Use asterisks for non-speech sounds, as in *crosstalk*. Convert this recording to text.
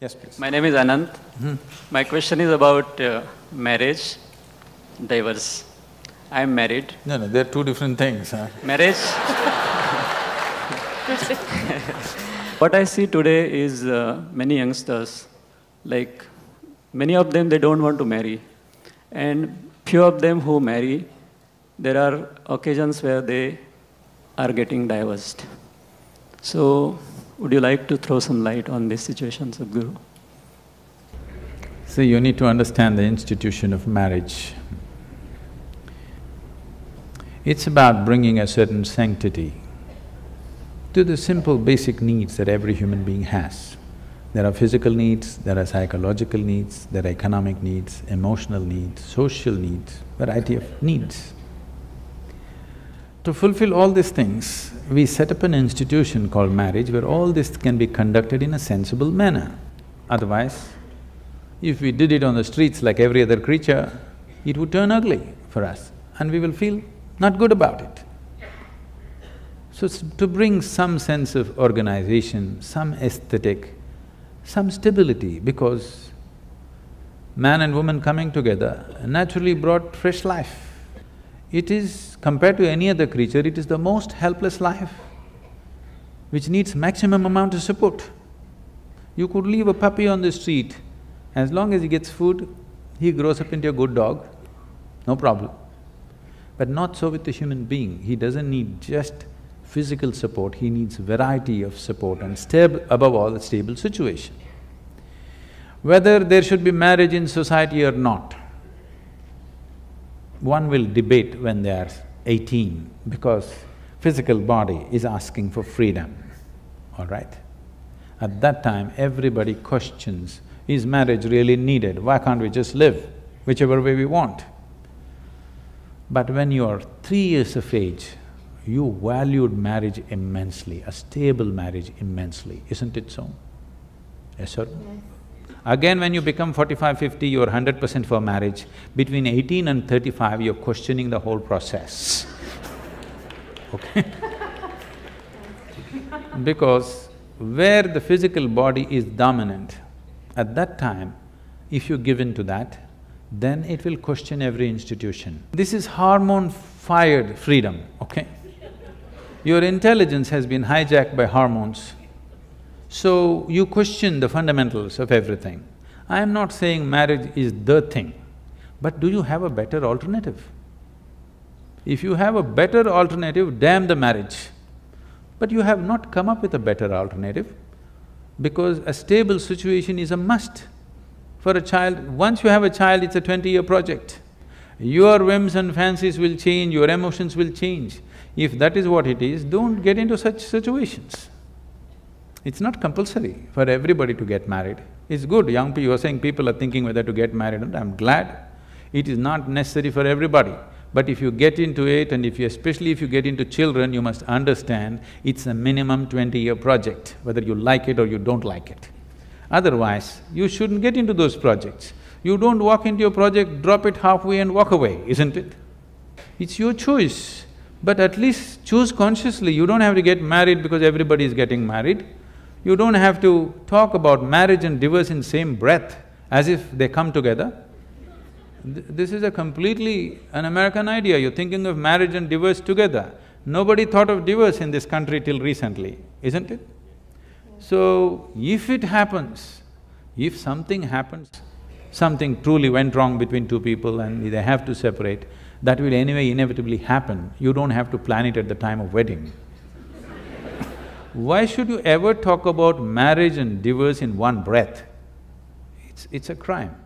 Yes, please. My name is Anant. My question is about uh, marriage, divorce. I am married. No, no, they're two different things, huh? Marriage. what I see today is uh, many youngsters, like many of them, they don't want to marry. And few of them who marry, there are occasions where they are getting divorced. So, would you like to throw some light on this situation, Sadhguru? See, you need to understand the institution of marriage. It's about bringing a certain sanctity to the simple basic needs that every human being has. There are physical needs, there are psychological needs, there are economic needs, emotional needs, social needs, variety of needs. To fulfill all these things, we set up an institution called marriage where all this can be conducted in a sensible manner. Otherwise, if we did it on the streets like every other creature, it would turn ugly for us and we will feel not good about it. So, to bring some sense of organization, some aesthetic, some stability because man and woman coming together naturally brought fresh life. It is, compared to any other creature, it is the most helpless life which needs maximum amount of support. You could leave a puppy on the street, as long as he gets food, he grows up into a good dog, no problem. But not so with the human being, he doesn't need just physical support, he needs variety of support and stable, above all, a stable situation. Whether there should be marriage in society or not, one will debate when they are eighteen because physical body is asking for freedom, all right? At that time, everybody questions, is marriage really needed? Why can't we just live whichever way we want? But when you are three years of age, you valued marriage immensely, a stable marriage immensely, isn't it so? Yes or no? Yes. Again, when you become 45, 50, you're hundred percent for marriage. Between eighteen and thirty-five, you're questioning the whole process, *laughs* okay? *laughs* because where the physical body is dominant, at that time, if you give in to that, then it will question every institution. This is hormone-fired freedom, okay? Your intelligence has been hijacked by hormones. So, you question the fundamentals of everything. I am not saying marriage is the thing, but do you have a better alternative? If you have a better alternative, damn the marriage. But you have not come up with a better alternative because a stable situation is a must. For a child, once you have a child, it's a twenty-year project. Your whims and fancies will change, your emotions will change. If that is what it is, don't get into such situations. It's not compulsory for everybody to get married. It's good, young people, you're saying people are thinking whether to get married or I'm glad. It is not necessary for everybody. But if you get into it and if you… especially if you get into children, you must understand it's a minimum twenty-year project, whether you like it or you don't like it. Otherwise, you shouldn't get into those projects. You don't walk into a project, drop it halfway and walk away, isn't it? It's your choice, but at least choose consciously. You don't have to get married because everybody is getting married. You don't have to talk about marriage and divorce in same breath as if they come together. Th this is a completely an American idea, you're thinking of marriage and divorce together. Nobody thought of divorce in this country till recently, isn't it? So, if it happens, if something happens, something truly went wrong between two people and they have to separate, that will anyway inevitably happen. You don't have to plan it at the time of wedding. Why should you ever talk about marriage and divorce in one breath? It's… it's a crime.